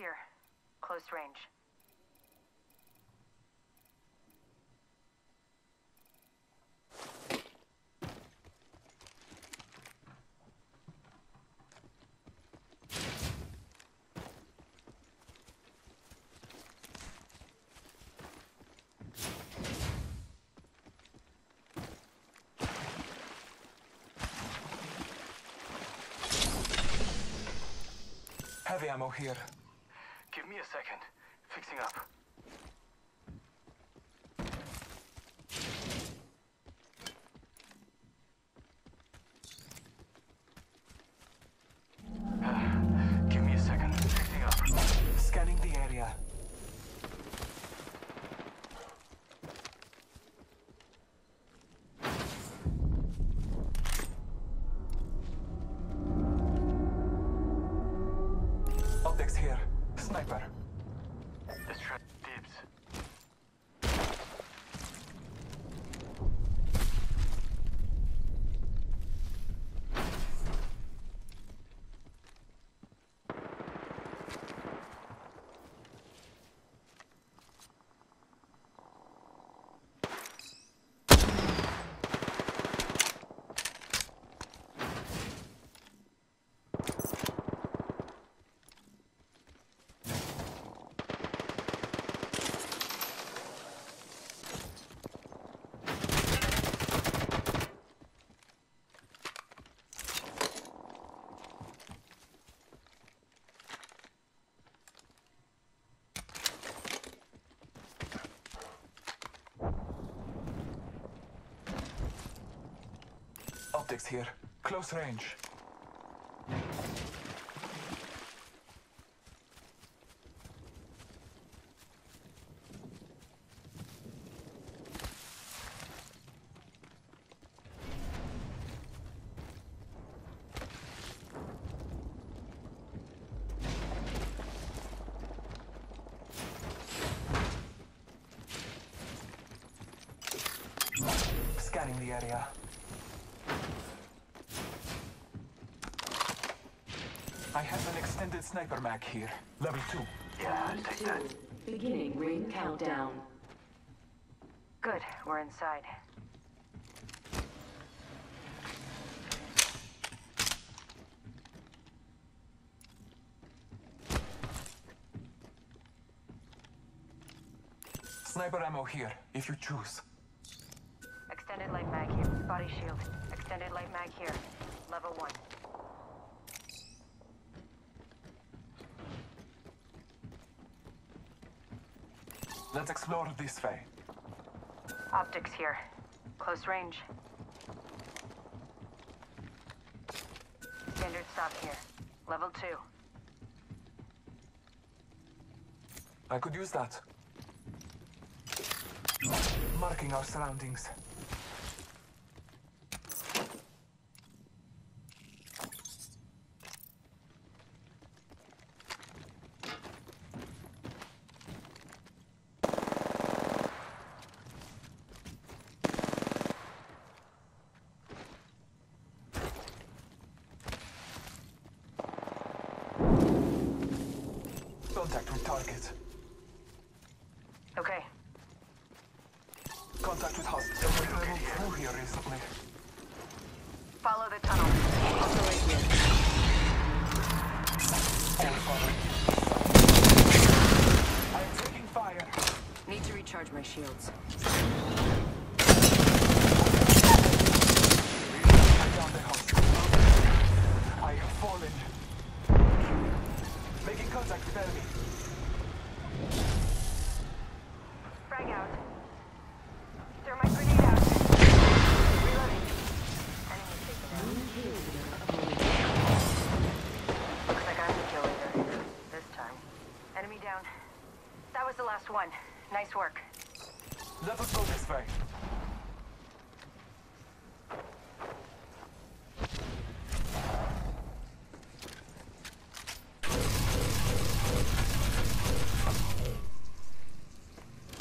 here. Close range. Heavy ammo here. Give me a second. Fixing up. Give me a second. Fixing up. Scanning the area. Optics here. Sniper. Let's try dibs. Optics here. Close range. Scanning the area. I have an extended sniper mag here. Level 2. Yeah, I take that. Beginning ring countdown. Good, we're inside. Sniper ammo here, if you choose. Extended light mag here. Body shield. Extended light mag here. Level 1. Let's explore this way. Optics here. Close range. Standard stock here. Level 2. I could use that. Marking our surroundings. Contact with target. Okay. Contact with hostiles. We traveled through here recently. Follow the tunnel. Also right here. All following. I'm taking fire. Need to recharge my shields. That was the last one. Nice work. Let us go this way.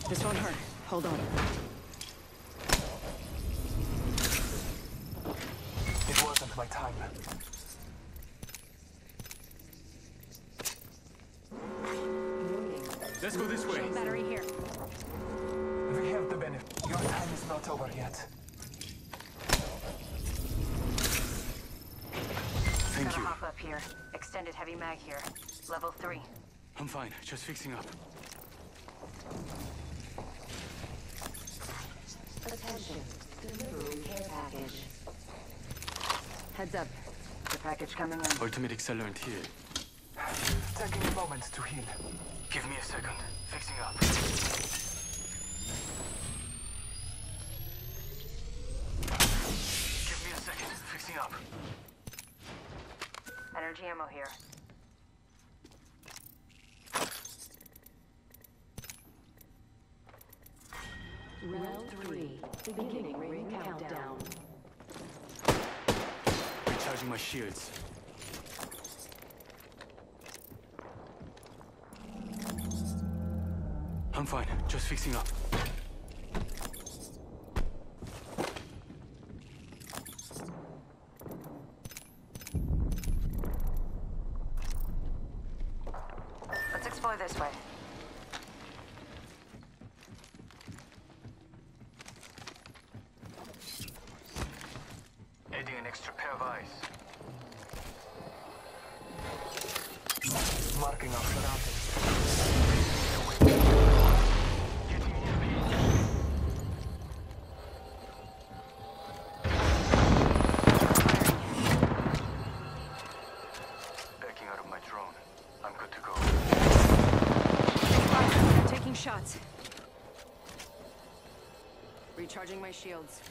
This won't hurt. Hold on. It wasn't my time. Let's go this way. Battery here. We have the benefit. Your time is not over yet. Thank Gotta you. hop up here. Extended heavy mag here. Level three. I'm fine. Just fixing up. Attention. Delivering care package. Heads up. The package coming in. Ultimate accelerant here. Taking a moment to heal. Give me a second. Fixing up. Give me a second. Fixing up. Energy ammo here. Round three. Beginning ring countdown. Recharging my shields. I'm fine. Just fixing up. Let's explore this way. Adding an extra pair of eyes. Marking our surroundings. My shields.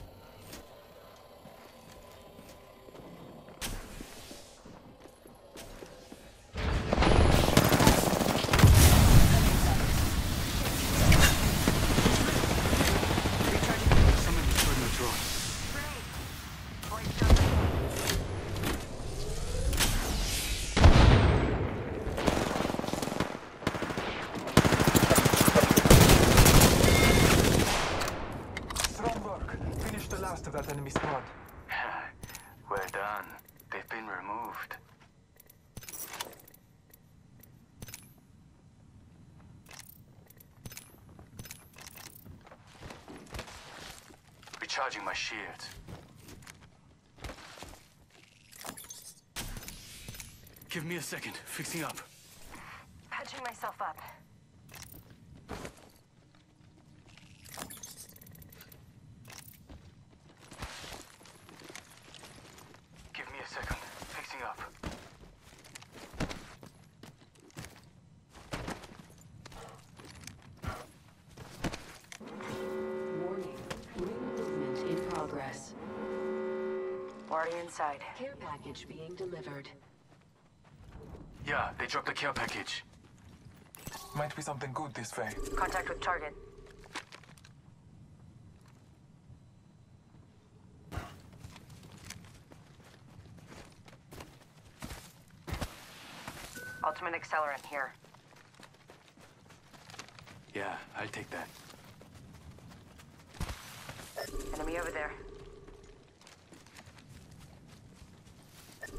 Work. Finish the last of that enemy squad. well done. They've been removed. Recharging my shield. Give me a second. Fixing up. Patching myself up. Give me a second. Fixing up. Warning. Ring movement in progress. Already inside. Care package being delivered. Yeah, they dropped the care package. Might be something good this way. Contact with target. Ultimate accelerant here. Yeah, I'll take that. Enemy over there.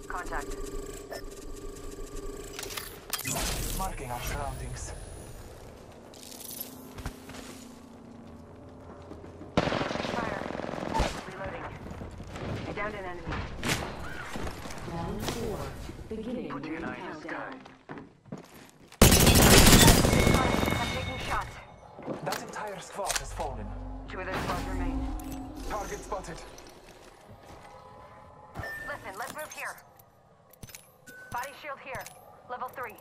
Contact. Marking our surroundings. Fire. Reloading. I downed an enemy. Round four. Beginning Putting ring an eye in the sky. Level three.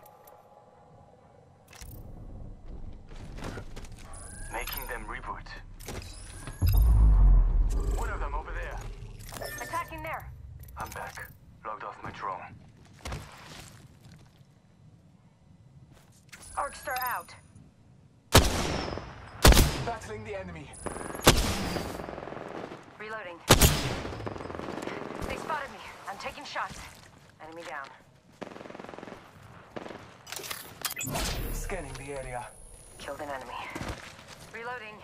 Making them reboot. One of them over there. Attacking there. I'm back. Logged off my drone. Arcstar out. Battling the enemy. Reloading. They spotted me. I'm taking shots. Enemy down. Scanning the area. Killed an enemy. Reloading.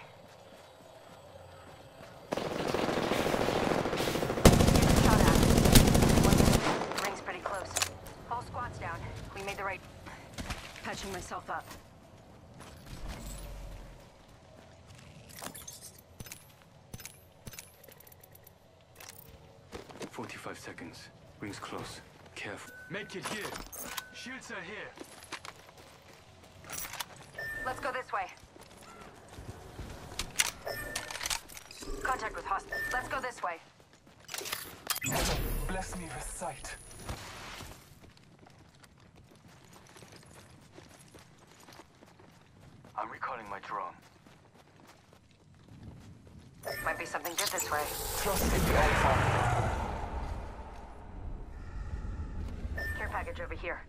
Shot at. Ring's pretty close. All squads down. We made the right... Patching myself up. Forty-five seconds. Rings close. Careful. Make it here. Shields are here. Let's go this way. Contact with hostiles. Let's go this way. Bless me with sight. I'm recalling my drone. Might be something good this way. Trust in the Allfather. Care package over here.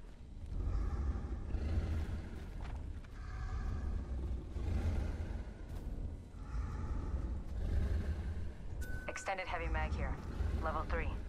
Mag here. Level 3.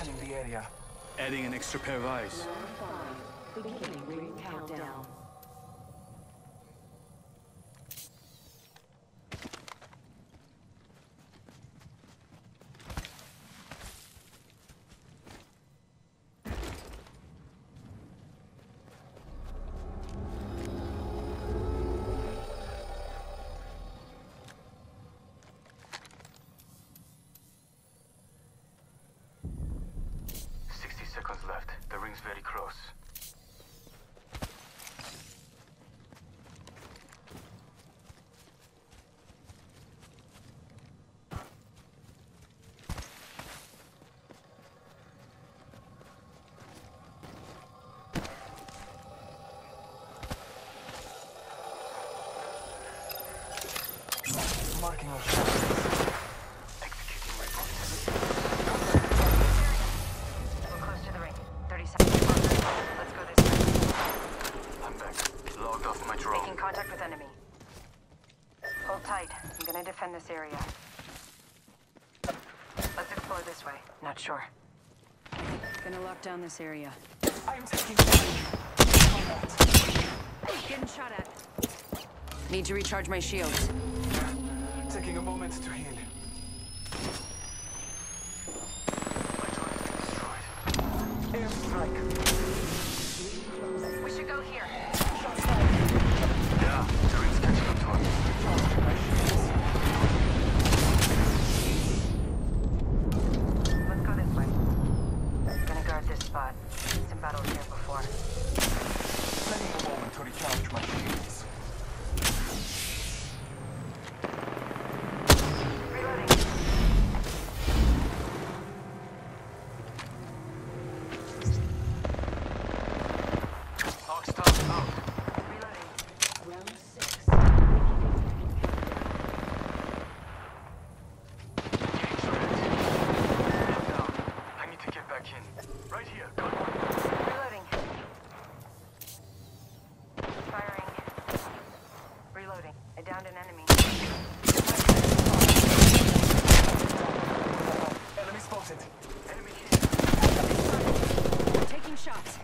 Scanning the area. Adding an extra pair of eyes. Round five. Beginning ring countdown. Marking our shots. Executing report. We're close to the ring. 30 seconds. Let's go this way. I'm back. Logged off my drone. Making contact with enemy. Hold tight. I'm gonna defend this area. Let's explore this way. Not sure. Gonna lock down this area. I'm taking. Getting shot at. Need to recharge my shields. Taking a moment to heal. My drone destroyed. Airstrike. An enemy. Enemy spotted. Enemy here. Taking shots.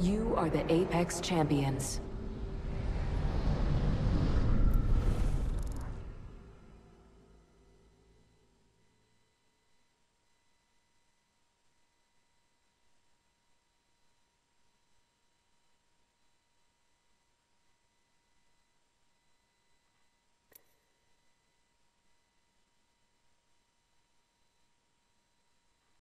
You are the Apex Champions.